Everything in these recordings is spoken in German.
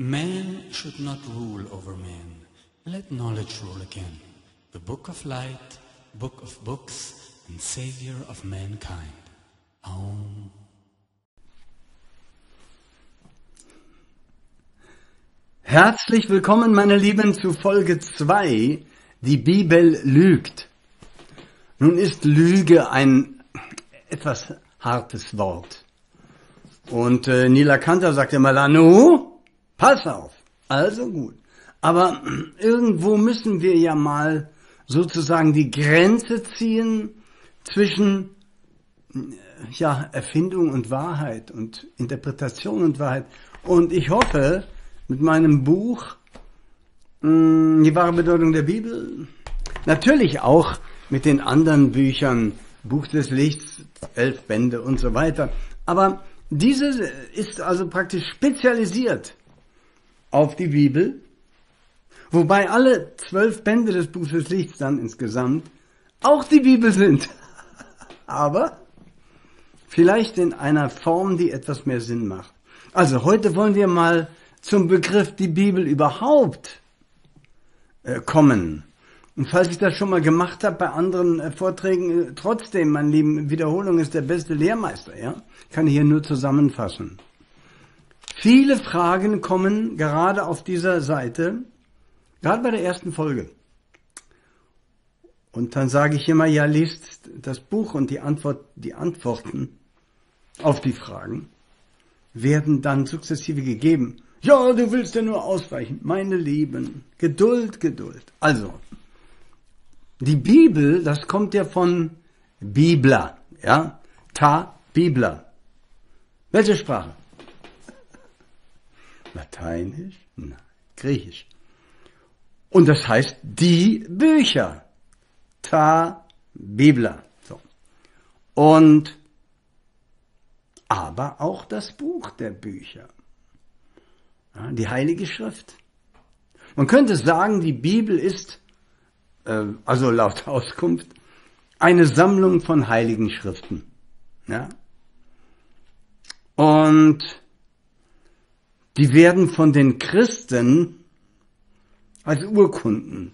Man should not rule over man. Let knowledge rule again. The book of light, book of books, and savior of mankind. Aum. Herzlich willkommen, meine Lieben, zu Folge 2. Die Bibel lügt. Nun ist Lüge ein etwas hartes Wort. Und äh, Nila Kanter sagt immer, Lanu, pass auf. Also gut. Aber irgendwo müssen wir ja mal sozusagen die Grenze ziehen zwischen äh, ja, Erfindung und Wahrheit und Interpretation und Wahrheit. Und ich hoffe, mit meinem Buch Die wahre Bedeutung der Bibel, natürlich auch mit den anderen Büchern, Buch des Lichts, elf Bände und so weiter. Aber diese ist also praktisch spezialisiert auf die Bibel, wobei alle zwölf Bände des Buches des Lichts dann insgesamt auch die Bibel sind. Aber vielleicht in einer Form, die etwas mehr Sinn macht. Also heute wollen wir mal zum Begriff die Bibel überhaupt äh, kommen. Und falls ich das schon mal gemacht habe bei anderen äh, Vorträgen, äh, trotzdem, mein Lieben, Wiederholung ist der beste Lehrmeister, ja? Kann ich hier nur zusammenfassen. Viele Fragen kommen gerade auf dieser Seite, gerade bei der ersten Folge. Und dann sage ich immer, ja, liest das Buch und die Antwort, die Antworten auf die Fragen werden dann sukzessive gegeben. Ja, du willst ja nur ausweichen. Meine Lieben, Geduld, Geduld. Also, die Bibel, das kommt ja von Bibla, ja? Ta Bibla. Welche Sprache? Lateinisch? Nein, Griechisch. Und das heißt die Bücher. Ta Bibla. So. Und aber auch das Buch der Bücher. Ja, die Heilige Schrift. Man könnte sagen, die Bibel ist, äh, also laut Auskunft, eine Sammlung von heiligen Schriften. Ja? Und die werden von den Christen als Urkunden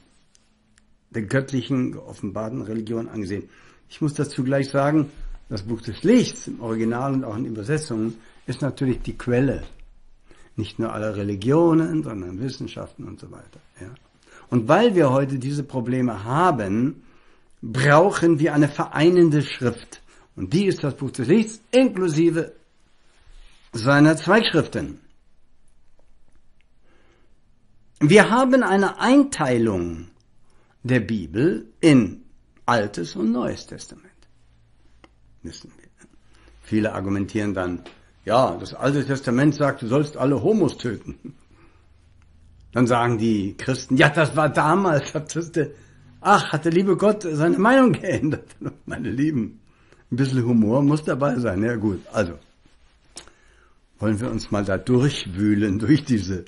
der göttlichen geoffenbarten Religion angesehen. Ich muss dazu gleich sagen, das Buch des Lichts im Original und auch in Übersetzungen ist natürlich die Quelle. Nicht nur aller Religionen, sondern Wissenschaften und so weiter. Ja. Und weil wir heute diese Probleme haben, brauchen wir eine vereinende Schrift. Und die ist das Buch des Lichts inklusive seiner Zweigschriften. Wir haben eine Einteilung der Bibel in Altes und Neues Testament. Wissen wir. Viele argumentieren dann, ja, das Alte Testament sagt, du sollst alle Homos töten. Dann sagen die Christen, ja, das war damals, ach, hat der liebe Gott seine Meinung geändert. Meine Lieben, ein bisschen Humor muss dabei sein. Ja gut, also wollen wir uns mal da durchwühlen durch diese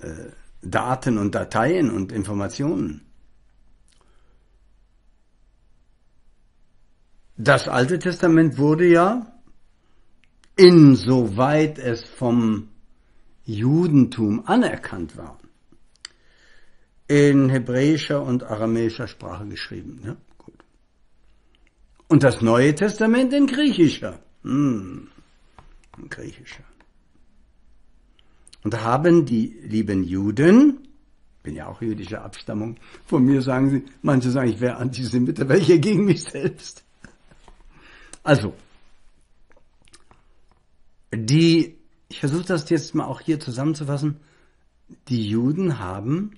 äh, Daten und Dateien und Informationen. Das Alte Testament wurde ja, insoweit es vom Judentum anerkannt war, in hebräischer und aramäischer Sprache geschrieben. Ja, gut. Und das Neue Testament in griechischer. Hm, in griechischer. Und haben die lieben Juden, bin ja auch jüdischer Abstammung, von mir sagen sie, manche sagen, ich wäre Antisemiter, welche gegen mich selbst. Also, die, ich versuche das jetzt mal auch hier zusammenzufassen, die Juden haben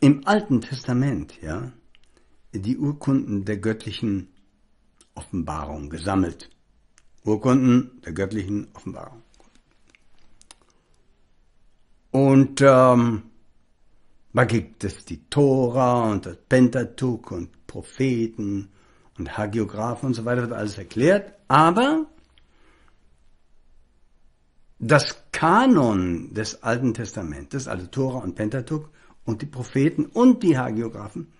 im Alten Testament, ja, die Urkunden der göttlichen Offenbarung gesammelt. Urkunden der göttlichen Offenbarung. Und ähm, da gibt es die Tora und das Pentateuch und Propheten und Hagiographen und so weiter, wird alles erklärt. Aber das Kanon des Alten Testamentes, also Tora und Pentateuch und die Propheten und die Hagiographen,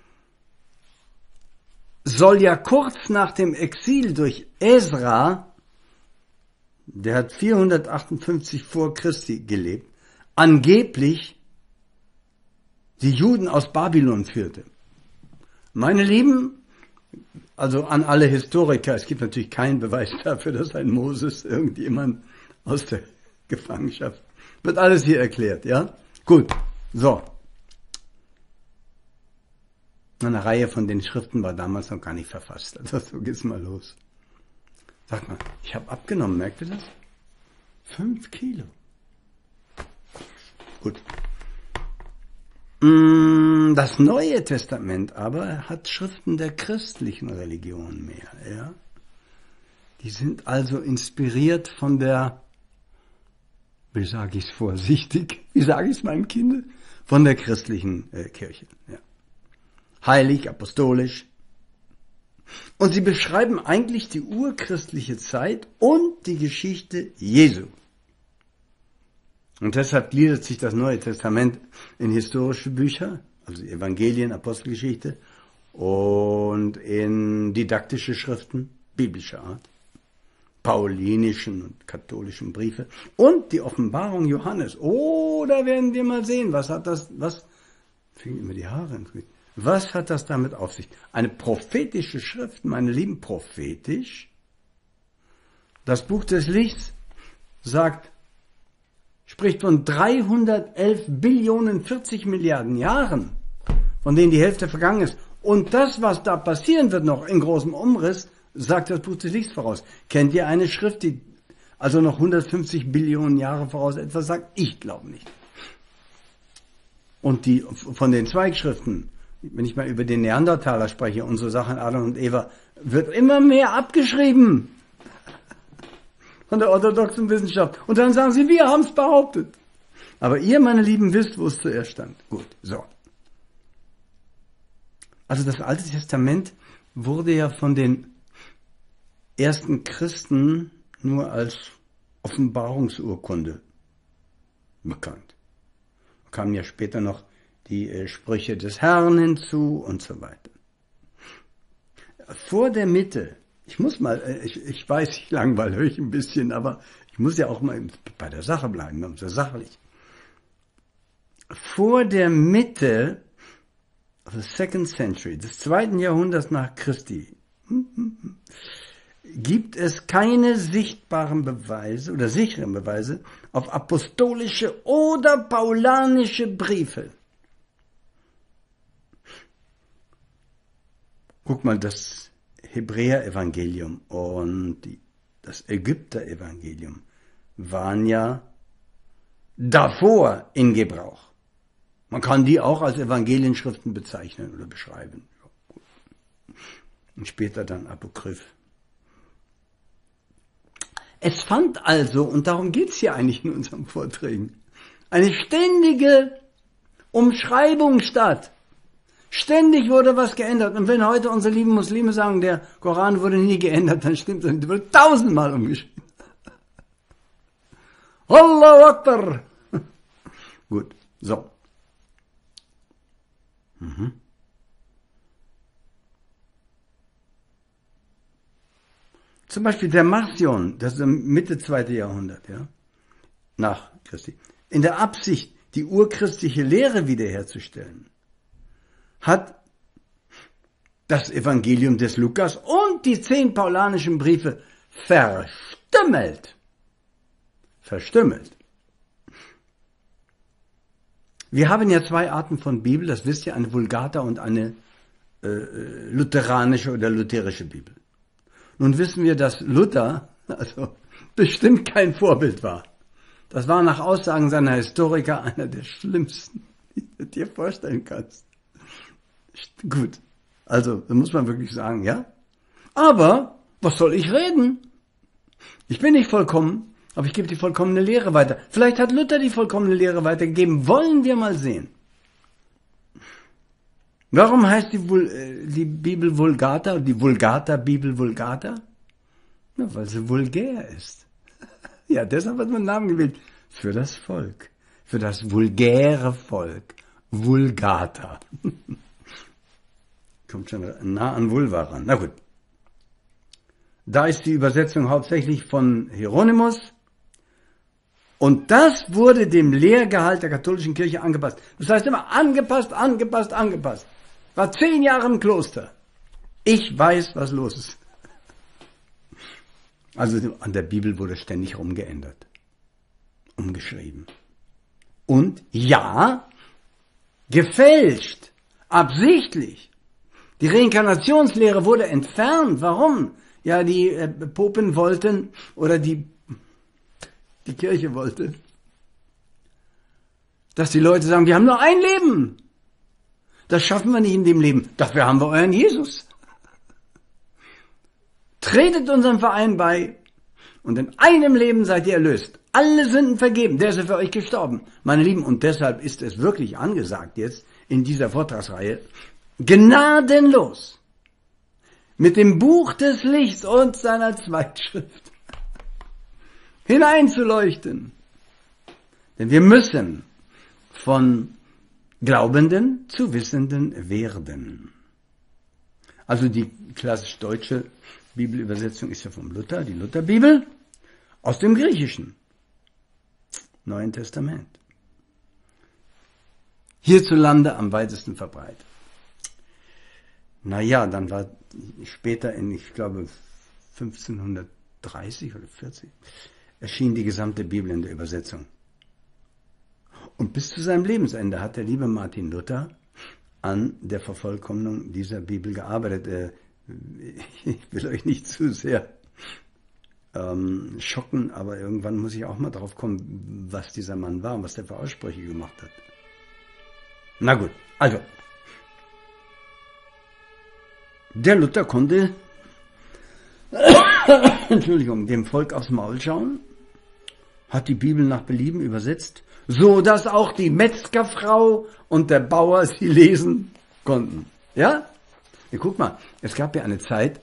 soll ja kurz nach dem Exil durch Ezra, der hat 458 vor Christi gelebt, angeblich die Juden aus Babylon führte. Meine Lieben, also an alle Historiker, es gibt natürlich keinen Beweis dafür, dass ein Moses irgendjemand aus der Gefangenschaft, wird alles hier erklärt, ja? Gut, so. Eine Reihe von den Schriften war damals noch gar nicht verfasst. Also so geht's mal los. Sag mal, ich habe abgenommen, merkt ihr das? Fünf Kilo. Gut. Mm, das Neue Testament aber hat Schriften der christlichen Religion mehr, ja. Die sind also inspiriert von der, wie sage ich es vorsichtig, wie sage ich es meinem Kind, von der christlichen äh, Kirche, ja. Heilig, apostolisch. Und sie beschreiben eigentlich die urchristliche Zeit und die Geschichte Jesu. Und deshalb gliedert sich das Neue Testament in historische Bücher, also Evangelien, Apostelgeschichte und in didaktische Schriften biblischer Art, paulinischen und katholischen Briefe und die Offenbarung Johannes. Oh, da werden wir mal sehen, was hat das, was, fing immer die Haare ins Gesicht. Was hat das damit auf sich? Eine prophetische Schrift, meine Lieben, prophetisch. Das Buch des Lichts sagt, spricht von 311 Billionen 40 Milliarden Jahren, von denen die Hälfte vergangen ist. Und das, was da passieren wird noch in großem Umriss, sagt das Buch des Lichts voraus. Kennt ihr eine Schrift, die also noch 150 Billionen Jahre voraus etwas sagt? Ich glaube nicht. Und die von den Zweigschriften, wenn ich mal über den Neandertaler spreche und so Sachen Adam und Eva, wird immer mehr abgeschrieben von der orthodoxen Wissenschaft. Und dann sagen sie, wir haben es behauptet. Aber ihr, meine Lieben, wisst, wo es zuerst stand. Gut, so. Also das Alte Testament wurde ja von den ersten Christen nur als Offenbarungsurkunde bekannt. Kamen ja später noch die äh, Sprüche des Herrn hinzu und so weiter. Vor der Mitte ich muss mal, äh, ich, ich weiß, ich langweile euch ein bisschen, aber ich muss ja auch mal bei der Sache bleiben, so sachlich. Vor der Mitte of the second century, des zweiten Jahrhunderts nach Christi, gibt es keine sichtbaren Beweise oder sicheren Beweise auf apostolische oder paulanische Briefe. Guck mal, das Hebräer-Evangelium und das Ägypter-Evangelium waren ja davor in Gebrauch. Man kann die auch als Evangelienschriften bezeichnen oder beschreiben. Und später dann Apokryph. Es fand also, und darum geht's hier eigentlich in unseren Vorträgen, eine ständige Umschreibung statt Ständig wurde was geändert. Und wenn heute unsere lieben Muslime sagen, der Koran wurde nie geändert, dann stimmt das. Der wurde tausendmal umgeschrieben. Allahu Akbar. Gut, so. Mhm. Zum Beispiel der Marcion, das ist Mitte zweite Jahrhundert, ja, nach Christi, in der Absicht, die urchristliche Lehre wiederherzustellen hat das Evangelium des Lukas und die zehn paulanischen Briefe verstümmelt. Verstümmelt. Wir haben ja zwei Arten von Bibel, das wisst ihr, eine Vulgata und eine äh, lutheranische oder lutherische Bibel. Nun wissen wir, dass Luther also bestimmt kein Vorbild war. Das war nach Aussagen seiner Historiker einer der schlimmsten, die du dir vorstellen kannst. Gut. Also, da muss man wirklich sagen, ja. Aber, was soll ich reden? Ich bin nicht vollkommen, aber ich gebe die vollkommene Lehre weiter. Vielleicht hat Luther die vollkommene Lehre weitergegeben. Wollen wir mal sehen. Warum heißt die, äh, die Bibel Vulgata, die Vulgata Bibel Vulgata? Na, weil sie vulgär ist. Ja, deshalb hat man einen Namen gewählt. Für das Volk. Für das vulgäre Volk. Vulgata. Kommt schon nah an Vulva ran. Na gut. Da ist die Übersetzung hauptsächlich von Hieronymus Und das wurde dem Lehrgehalt der katholischen Kirche angepasst. Das heißt immer angepasst, angepasst, angepasst. War zehn Jahre im Kloster. Ich weiß, was los ist. Also an der Bibel wurde ständig rumgeändert, umgeschrieben. Und ja, gefälscht, absichtlich. Die Reinkarnationslehre wurde entfernt. Warum? Ja, die äh, Popen wollten oder die, die Kirche wollte, dass die Leute sagen, wir haben nur ein Leben. Das schaffen wir nicht in dem Leben. Dafür haben wir euren Jesus. Tretet unserem Verein bei und in einem Leben seid ihr erlöst. Alle Sünden vergeben. Der ist für euch gestorben. Meine Lieben, und deshalb ist es wirklich angesagt jetzt in dieser Vortragsreihe, gnadenlos mit dem Buch des Lichts und seiner Zweitschrift hineinzuleuchten. Denn wir müssen von Glaubenden zu Wissenden werden. Also die klassisch deutsche Bibelübersetzung ist ja vom Luther, die Lutherbibel, aus dem Griechischen. Neuen Testament. Hierzulande am weitesten verbreitet. Naja, dann war später in, ich glaube, 1530 oder 40, erschien die gesamte Bibel in der Übersetzung. Und bis zu seinem Lebensende hat der liebe Martin Luther an der Vervollkommnung dieser Bibel gearbeitet. Äh, ich will euch nicht zu sehr ähm, schocken, aber irgendwann muss ich auch mal drauf kommen, was dieser Mann war und was der für Aussprüche gemacht hat. Na gut, also. Der Luther konnte, Entschuldigung, dem Volk aufs Maul schauen, hat die Bibel nach Belieben übersetzt, so dass auch die Metzgerfrau und der Bauer sie lesen konnten. Ja? ja? Guck mal, es gab ja eine Zeit,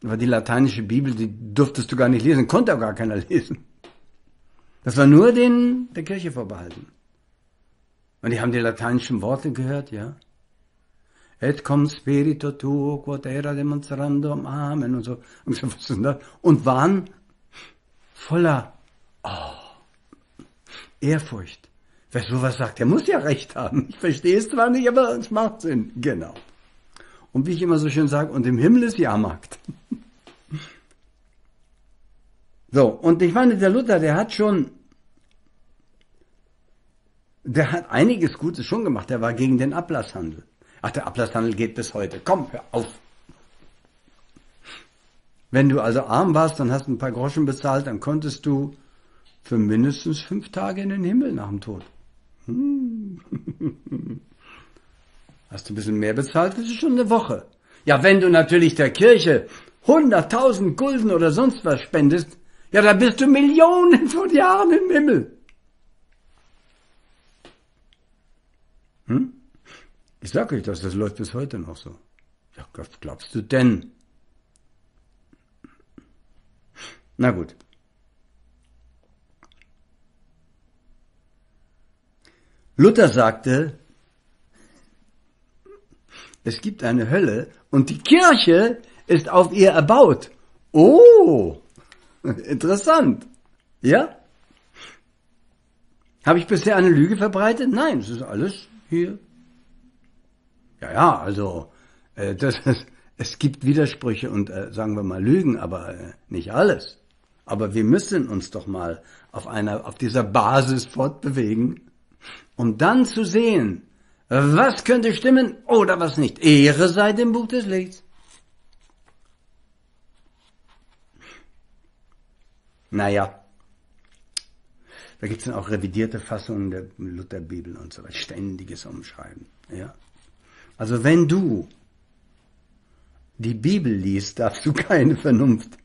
war die lateinische Bibel, die durftest du gar nicht lesen, konnte auch gar keiner lesen. Das war nur den der Kirche vorbehalten. Und die haben die lateinischen Worte gehört, ja. Et cum spirito tuo quod era demonstrando Amen und so. Und, so und waren voller oh, Ehrfurcht. Wer sowas sagt, der muss ja recht haben. Ich verstehe es zwar nicht, aber es macht Sinn. Genau. Und wie ich immer so schön sage, und im Himmel ist Jahrmarkt. So, und ich meine, der Luther, der hat schon, der hat einiges Gutes schon gemacht. Der war gegen den Ablasshandel. Ach, der Ablasshandel geht bis heute. Komm, hör auf. Wenn du also arm warst, dann hast ein paar Groschen bezahlt, dann konntest du für mindestens fünf Tage in den Himmel nach dem Tod. Hm. Hast du ein bisschen mehr bezahlt, bist du schon eine Woche. Ja, wenn du natürlich der Kirche 100.000 Gulden oder sonst was spendest, ja, da bist du Millionen von Jahren im Himmel. Hm? Ich sage euch das, das läuft bis heute noch so. Ja, was glaubst du denn? Na gut. Luther sagte, es gibt eine Hölle und die Kirche ist auf ihr erbaut. Oh, interessant. Ja? Habe ich bisher eine Lüge verbreitet? Nein, es ist alles hier. Ja, ja, also äh, das ist, es gibt Widersprüche und äh, sagen wir mal Lügen, aber äh, nicht alles. Aber wir müssen uns doch mal auf einer, auf dieser Basis fortbewegen, um dann zu sehen, was könnte stimmen oder was nicht. Ehre sei dem Buch des Lichts. Naja, da gibt es dann auch revidierte Fassungen der Lutherbibel und so weiter, ständiges Umschreiben. Ja. Also wenn du die Bibel liest, darfst du keine Vernunft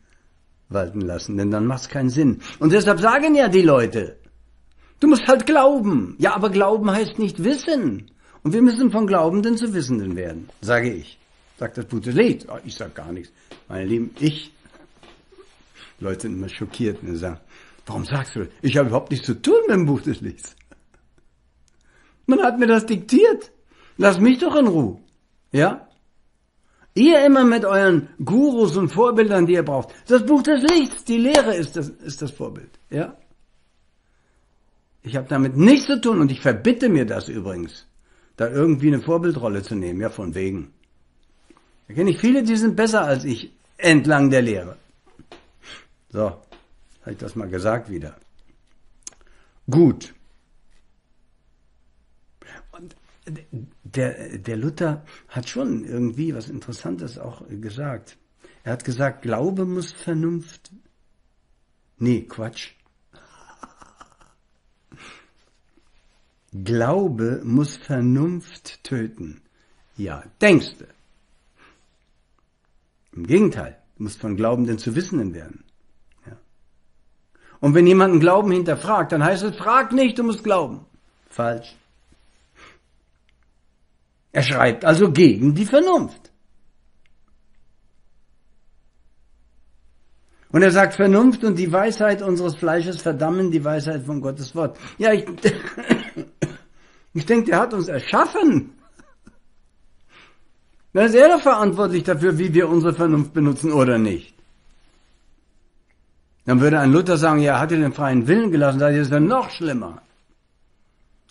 walten lassen, denn dann macht es keinen Sinn. Und deshalb sagen ja die Leute, du musst halt glauben. Ja, aber Glauben heißt nicht Wissen. Und wir müssen von Glaubenden zu Wissenden werden, sage ich. Sagt das gute Lied. Oh, ich sag gar nichts. Meine Lieben, ich. Leute sind immer schockiert und sagen, warum sagst du das? Ich habe überhaupt nichts zu tun mit dem Buch des Lichts. Man hat mir das diktiert. Lass mich doch in Ruhe. Ja? Ihr immer mit euren Gurus und Vorbildern, die ihr braucht. Das Buch des Lichts, die Lehre ist das, ist das Vorbild. Ja? Ich habe damit nichts zu tun und ich verbitte mir das übrigens, da irgendwie eine Vorbildrolle zu nehmen, ja von wegen. Da kenne ich viele, die sind besser als ich entlang der Lehre. So, habe ich das mal gesagt wieder. Gut. Und der, der Luther hat schon irgendwie was Interessantes auch gesagt. Er hat gesagt, Glaube muss Vernunft. Nee, Quatsch. Glaube muss Vernunft töten. Ja, denkst du. Im Gegenteil, du musst von Glaubenden zu Wissenden werden. Ja. Und wenn jemand einen Glauben hinterfragt, dann heißt es, frag nicht, du musst glauben. Falsch. Er schreibt also gegen die Vernunft. Und er sagt, Vernunft und die Weisheit unseres Fleisches verdammen die Weisheit von Gottes Wort. Ja, ich, ich denke, der hat uns erschaffen. Dann ist er doch verantwortlich dafür, wie wir unsere Vernunft benutzen oder nicht. Dann würde ein Luther sagen, ja, hat er den freien Willen gelassen, das ist ja noch schlimmer.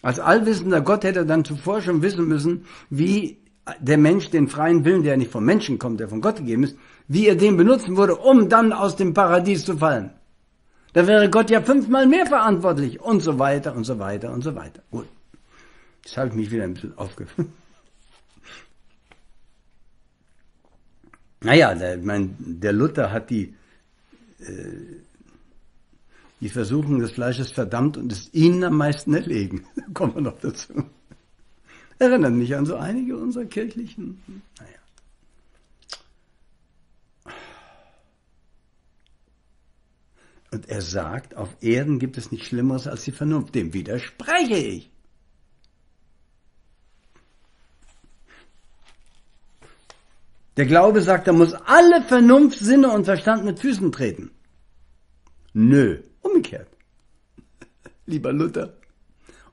Als allwissender Gott hätte er dann zuvor schon wissen müssen, wie der Mensch den freien Willen, der nicht vom Menschen kommt, der von Gott gegeben ist, wie er den benutzen würde, um dann aus dem Paradies zu fallen. Da wäre Gott ja fünfmal mehr verantwortlich und so weiter und so weiter und so weiter. Gut. Jetzt habe ich mich wieder ein bisschen aufgeführt. Naja, der, mein, der Luther hat die, äh, die Versuchung des Fleisches verdammt und ist ihnen am meisten erlegen. Kommen wir noch dazu. Erinnert mich an so einige unserer kirchlichen. Naja. Und er sagt, auf Erden gibt es nichts Schlimmeres als die Vernunft. Dem widerspreche ich. Der Glaube sagt, er muss alle Vernunft, Sinne und Verstand mit Füßen treten. Nö, umgekehrt. Lieber Luther.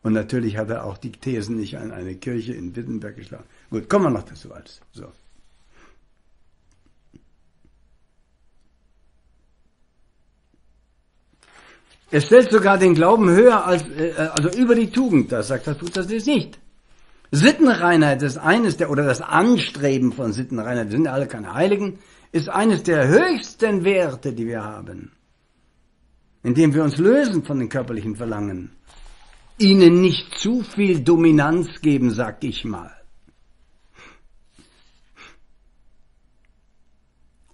Und natürlich hat er auch die Thesen nicht an eine Kirche in Wittenberg geschlagen. Gut, kommen wir noch dazu alles. So. Er stellt sogar den Glauben höher als, äh, also über die Tugend. Das sagt das tut das nicht. Sittenreinheit ist eines der, oder das Anstreben von Sittenreinheit, wir sind ja alle keine Heiligen, ist eines der höchsten Werte, die wir haben. Indem wir uns lösen von den körperlichen Verlangen. Ihnen nicht zu viel Dominanz geben, sag ich mal.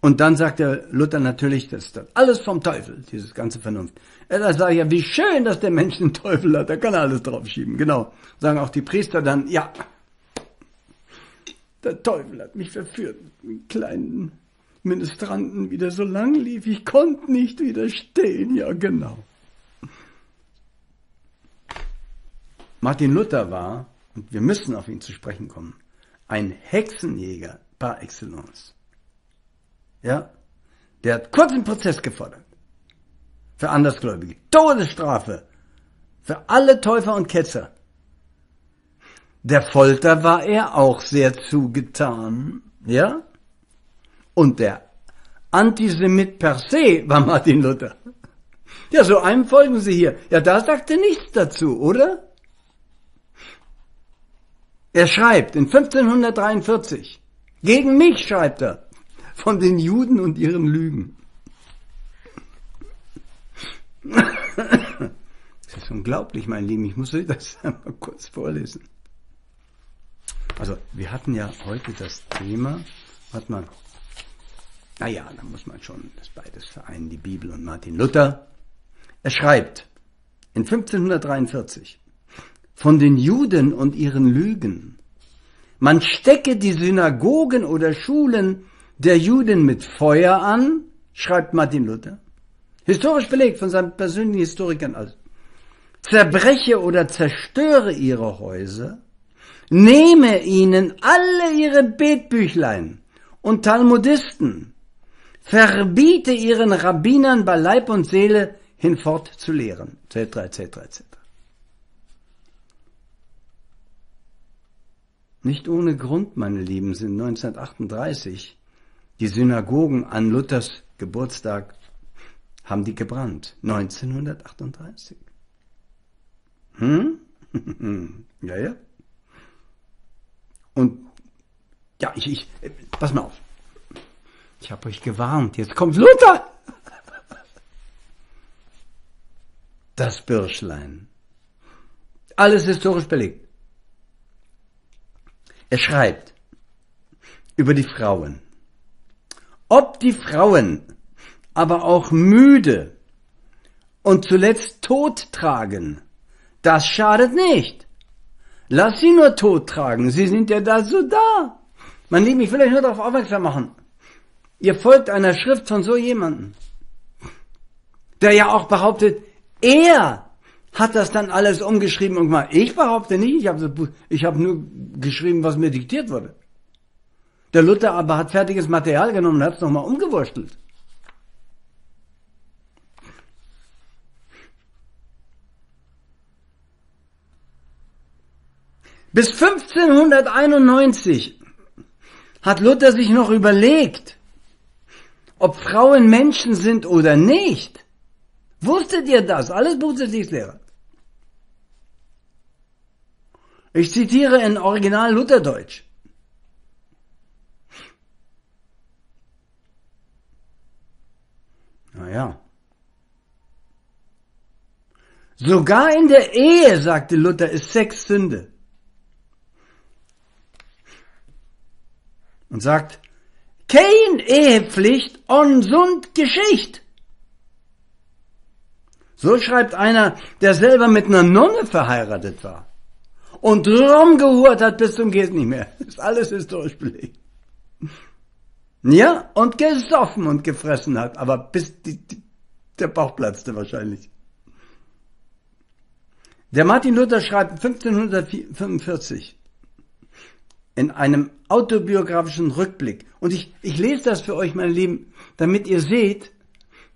Und dann sagt der Luther natürlich, das ist alles vom Teufel, dieses ganze Vernunft. Sage ich ja, wie schön, dass der Mensch den Teufel hat, da kann er alles draufschieben. Genau. Sagen auch die Priester dann, ja, der Teufel hat mich verführt, mit kleinen Ministranten wieder so lang lief, ich konnte nicht widerstehen, ja genau. Martin Luther war, und wir müssen auf ihn zu sprechen kommen, ein Hexenjäger par excellence. Ja? Der hat kurzen Prozess gefordert. Für Andersgläubige. Todesstrafe. Für alle Täufer und Ketzer. Der Folter war er auch sehr zugetan. Ja? Und der Antisemit per se war Martin Luther. Ja, so einem folgen Sie hier. Ja, da sagt er nichts dazu, oder? Er schreibt in 1543, gegen mich schreibt er, von den Juden und ihren Lügen. Das ist unglaublich, mein Lieben. Ich muss euch das einmal kurz vorlesen. Also, wir hatten ja heute das Thema, warte mal, naja, da muss man schon das beides vereinen, die Bibel und Martin Luther. Er schreibt in 1543 von den Juden und ihren Lügen. Man stecke die Synagogen oder Schulen der Juden mit Feuer an, schreibt Martin Luther. Historisch belegt von seinen persönlichen Historikern also. Zerbreche oder zerstöre ihre Häuser, nehme ihnen alle ihre Betbüchlein und Talmudisten, verbiete ihren Rabbinern bei Leib und Seele hinfort zu lehren, etc., etc., etc. Nicht ohne Grund, meine Lieben, sind 1938 die Synagogen an Luthers Geburtstag haben die gebrannt. 1938. ja, ja. Und ja, ich, ich, pass mal auf. Ich habe euch gewarnt, jetzt kommt Luther. Das Bürschlein. Alles historisch belegt. Er schreibt über die Frauen. Ob die Frauen aber auch müde und zuletzt tot tragen, das schadet nicht. Lass sie nur tot tragen, sie sind ja da so da. Mein Lieben, ich will euch nur darauf aufmerksam machen. Ihr folgt einer Schrift von so jemandem, der ja auch behauptet, er hat das dann alles umgeschrieben und gemacht. Ich behaupte nicht, ich habe hab nur geschrieben, was mir diktiert wurde. Der Luther aber hat fertiges Material genommen und hat es nochmal umgewurstelt. Bis 1591 hat Luther sich noch überlegt, ob Frauen Menschen sind oder nicht. Wusstet ihr das? Alles Buchsitzlichslehrer. Ich zitiere in Original Lutherdeutsch. Naja. Sogar in der Ehe, sagte Luther, ist Sex Sünde. Und sagt, kein Ehepflicht und Geschicht. So schreibt einer, der selber mit einer Nonne verheiratet war und rumgehurt hat bis zum geht nicht mehr. Das ist alles historisch belegt. Ja, und gesoffen und gefressen hat, aber bis die, die, der Bauch platzte wahrscheinlich. Der Martin Luther schreibt 1545 in einem autobiografischen Rückblick, und ich, ich lese das für euch, meine Lieben, damit ihr seht,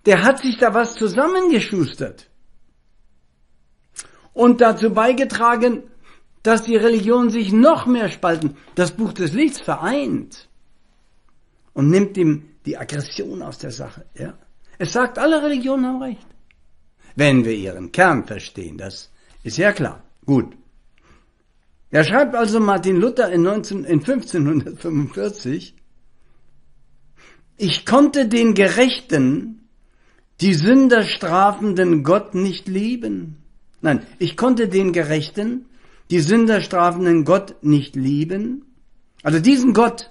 der hat sich da was zusammengeschustert und dazu beigetragen, dass die Religionen sich noch mehr spalten. Das Buch des Lichts vereint und nimmt ihm die Aggression aus der Sache. Ja? Es sagt, alle Religionen haben recht. Wenn wir ihren Kern verstehen, das ist ja klar. Gut. Er schreibt also Martin Luther in, 19, in 1545, ich konnte den Gerechten, die Sünder strafenden Gott nicht lieben. Nein, ich konnte den Gerechten, die Sünder strafenden Gott nicht lieben. Also diesen Gott,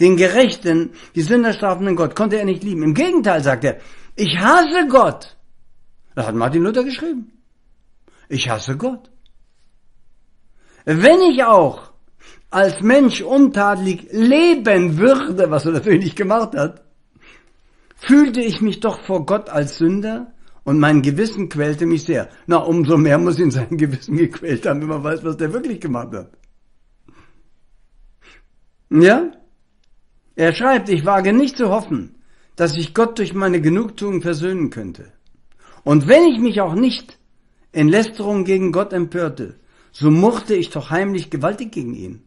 den Gerechten, die Sünder strafenden Gott, konnte er nicht lieben. Im Gegenteil sagt er, ich hasse Gott. Das hat Martin Luther geschrieben. Ich hasse Gott. Wenn ich auch als Mensch untadelig leben würde, was er natürlich nicht gemacht hat, fühlte ich mich doch vor Gott als Sünder und mein Gewissen quälte mich sehr. Na, umso mehr muss ihn sein Gewissen gequält haben, wenn man weiß, was der wirklich gemacht hat. Ja? Er schreibt, ich wage nicht zu hoffen, dass ich Gott durch meine Genugtuung versöhnen könnte. Und wenn ich mich auch nicht in Lästerung gegen Gott empörte, so murrte ich doch heimlich gewaltig gegen ihn.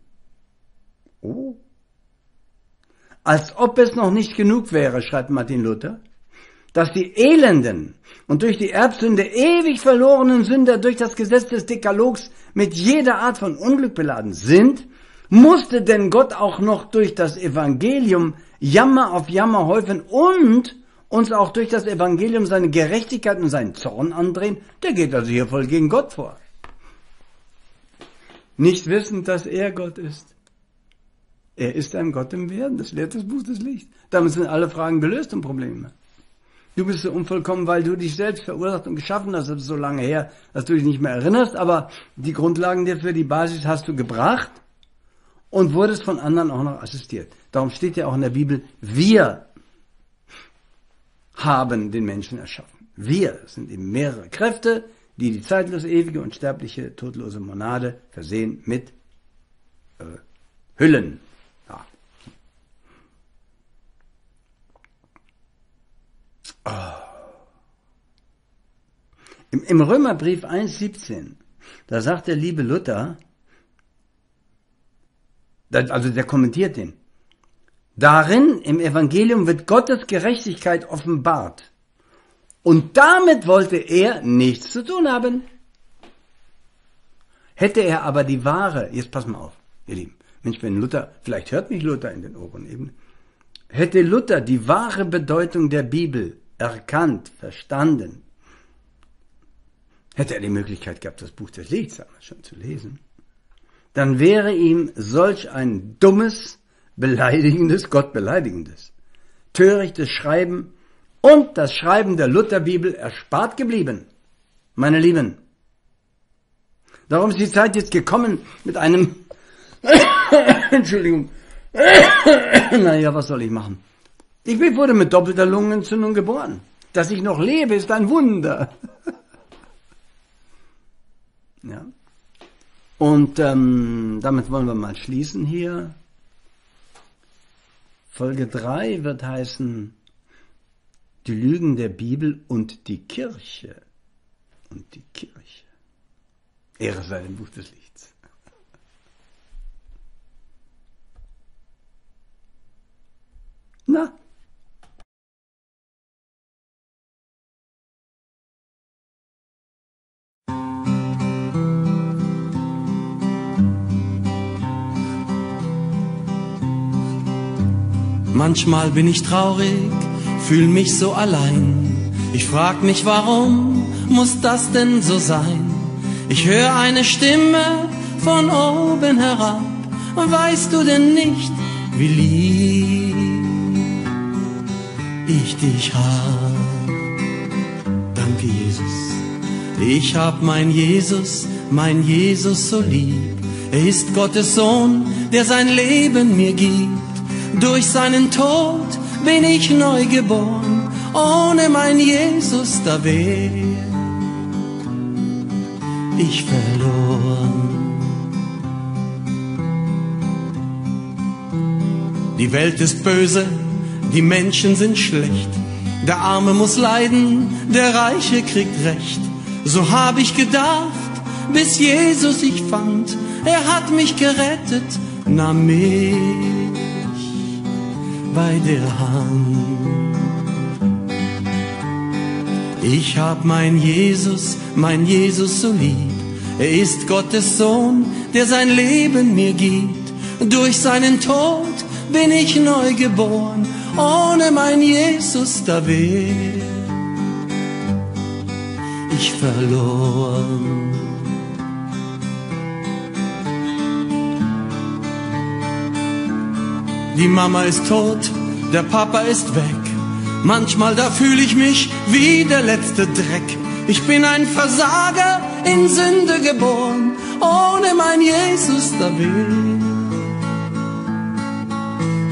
Oh. Als ob es noch nicht genug wäre, schreibt Martin Luther, dass die elenden und durch die Erbsünde ewig verlorenen Sünder durch das Gesetz des Dekalogs mit jeder Art von Unglück beladen sind, musste denn Gott auch noch durch das Evangelium Jammer auf Jammer häufen und uns auch durch das Evangelium seine Gerechtigkeit und seinen Zorn andrehen? Der geht also hier voll gegen Gott vor nicht wissend, dass er Gott ist. Er ist ein Gott im Werden, das lehrt das Buch des Lichts. Damit sind alle Fragen gelöst und Probleme. Du bist so unvollkommen, weil du dich selbst verursacht und geschaffen hast. Das ist so lange her, dass du dich nicht mehr erinnerst, aber die Grundlagen dafür, die Basis hast du gebracht und wurdest von anderen auch noch assistiert. Darum steht ja auch in der Bibel, wir haben den Menschen erschaffen. Wir sind eben mehrere Kräfte, die die zeitlose, ewige und sterbliche, todlose Monade versehen mit äh, Hüllen. Ja. Oh. Im, Im Römerbrief 1,17, da sagt der liebe Luther, also der kommentiert den, darin im Evangelium wird Gottes Gerechtigkeit offenbart und damit wollte er nichts zu tun haben. Hätte er aber die wahre, jetzt pass mal auf, ihr Lieben, Mensch, wenn Luther, vielleicht hört mich Luther in den Ohren eben, hätte Luther die wahre Bedeutung der Bibel erkannt, verstanden, hätte er die Möglichkeit gehabt, das Buch des Lichts schon zu lesen, dann wäre ihm solch ein dummes, beleidigendes, Gott beleidigendes, törichtes Schreiben und das Schreiben der Lutherbibel erspart geblieben. Meine Lieben, darum ist die Zeit jetzt gekommen mit einem, Entschuldigung, naja, was soll ich machen? Ich wurde mit doppelter Lungenentzündung geboren. Dass ich noch lebe, ist ein Wunder. ja. Und ähm, damit wollen wir mal schließen hier. Folge 3 wird heißen die Lügen der Bibel und die Kirche. Und die Kirche. Ehre sei dem Buch des Lichts. Na? Manchmal bin ich traurig, fühl mich so allein. Ich frag mich, warum muss das denn so sein? Ich höre eine Stimme von oben herab. Weißt du denn nicht, wie lieb ich dich hab? Danke, Jesus. Ich hab mein Jesus, mein Jesus so lieb. Er ist Gottes Sohn, der sein Leben mir gibt. Durch seinen Tod bin ich neu geboren, ohne mein Jesus da wär ich verloren. Die Welt ist böse, die Menschen sind schlecht. Der Arme muss leiden, der Reiche kriegt Recht. So hab ich gedacht, bis Jesus ich fand, er hat mich gerettet, nahm mich bei der Hand. Ich hab mein Jesus, mein Jesus so lieb. Er ist Gottes Sohn, der sein Leben mir gibt. Durch seinen Tod bin ich neu geboren. Ohne mein Jesus da wär ich verloren. Die Mama ist tot, der Papa ist weg. Manchmal da fühle ich mich wie der letzte Dreck. Ich bin ein Versager, in Sünde geboren, ohne mein Jesus da will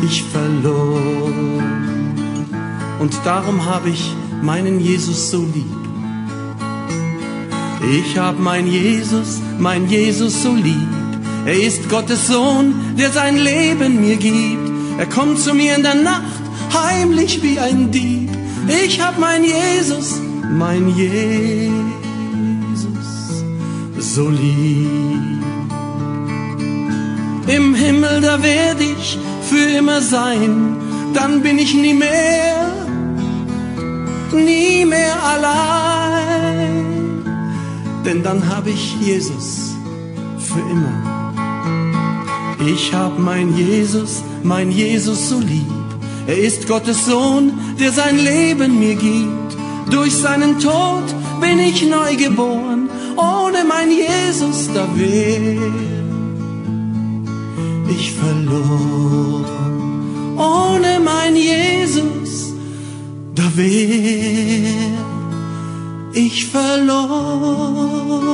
ich verloren. Und darum habe ich meinen Jesus so lieb. Ich hab mein Jesus, mein Jesus so lieb. Er ist Gottes Sohn, der sein Leben mir gibt. Er kommt zu mir in der Nacht, heimlich wie ein Dieb. Ich hab mein Jesus, mein Jesus so lieb. Im Himmel, da werd ich für immer sein, dann bin ich nie mehr, nie mehr allein. Denn dann hab ich Jesus für immer. Ich hab mein Jesus, mein Jesus so lieb. Er ist Gottes Sohn, der sein Leben mir gibt. Durch seinen Tod bin ich neu geboren. Ohne mein Jesus, da wär ich verloren. Ohne mein Jesus, da wär ich verloren.